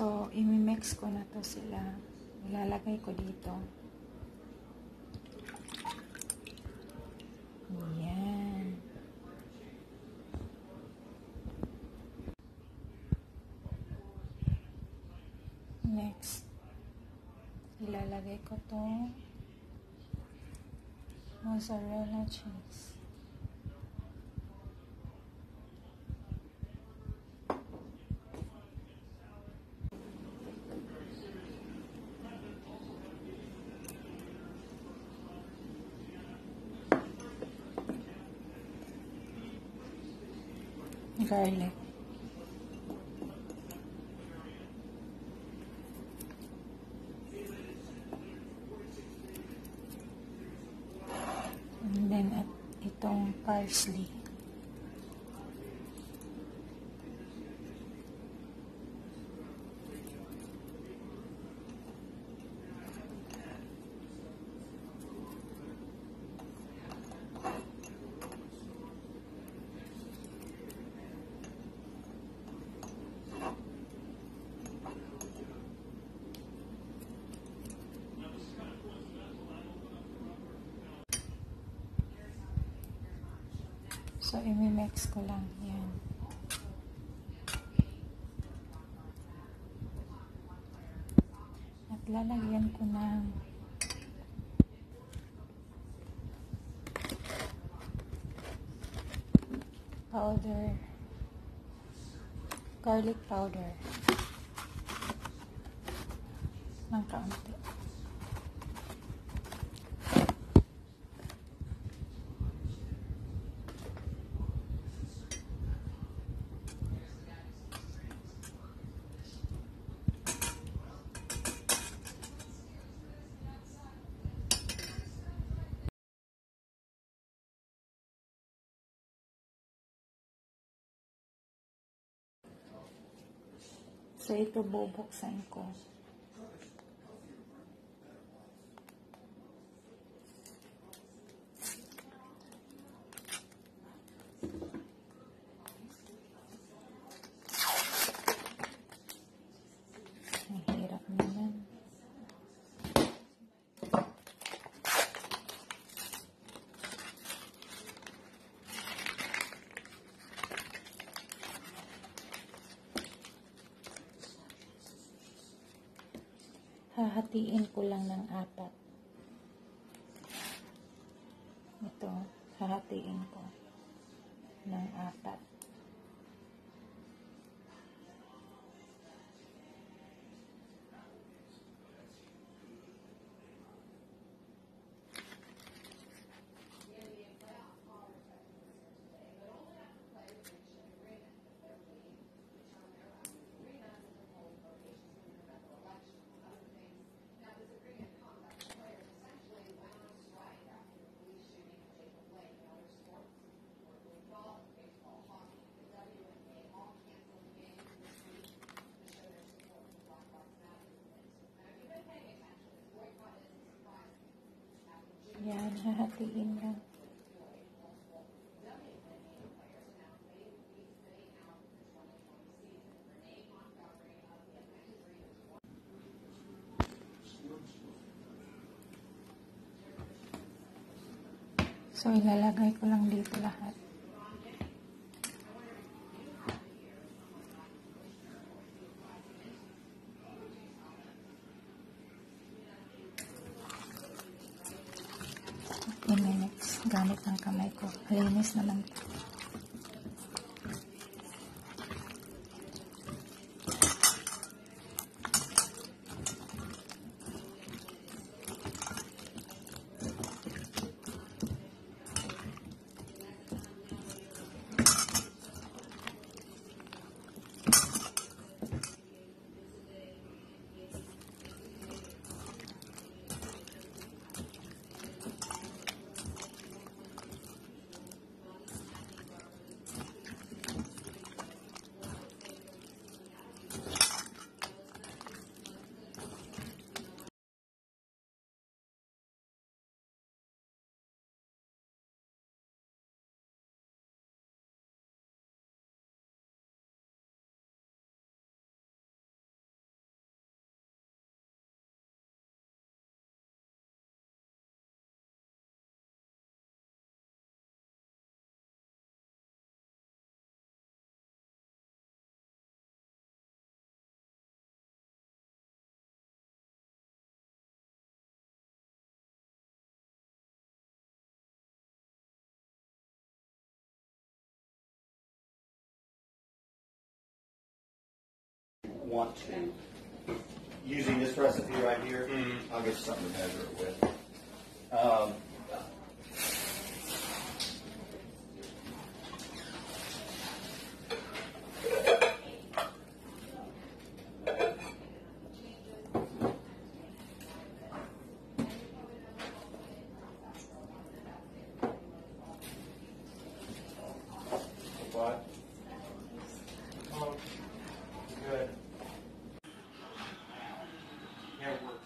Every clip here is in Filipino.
So, imimix ko na to sila. Ilalagay ko dito. Yan. Next, ilalagay ko tong mozzarella cheese. Garlic. And then at itong parsley. So, imimix ko lang. Yan. At lalagyan ko ng powder garlic powder ng kaunti. So, ito bubuksan ko. Ang hirap naman. Hahatiin ko lang ng apat. Ito, hahatiin ko ng apat. Yan, hahatiin lang. So, ilalagay ko lang dito lahat. Gamit ng kamay ko. Linis naman. Want to. Using this recipe right here, I'll get something to measure it with. Um,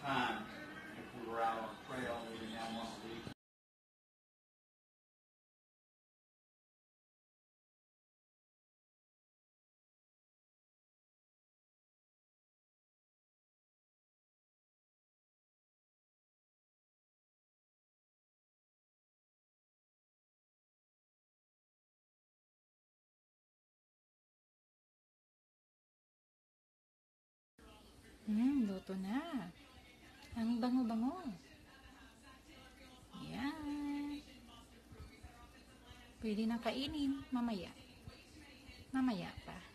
times if we were out on trail, na. Ang bango-bango. Yan. Pwede na kainin mamaya. Mamaya pa.